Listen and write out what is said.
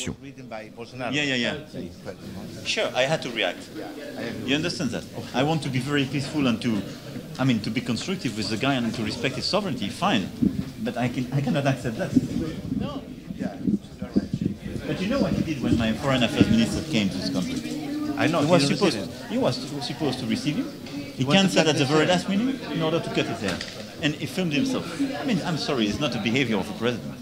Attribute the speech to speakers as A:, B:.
A: Yeah, yeah, yeah. Sure, I had to react. You understand that? I want to be very peaceful and to, I mean, to be constructive with the guy and to respect his sovereignty. Fine, but I can, I cannot accept that. No. But you know what he did when my foreign affairs minister came to this country?
B: I know.
A: He was supposed. He was supposed to receive him. He cancelled at the very last minute in order to cut his hair, and he filmed himself. I mean, I'm sorry, it's not the behavior of a president.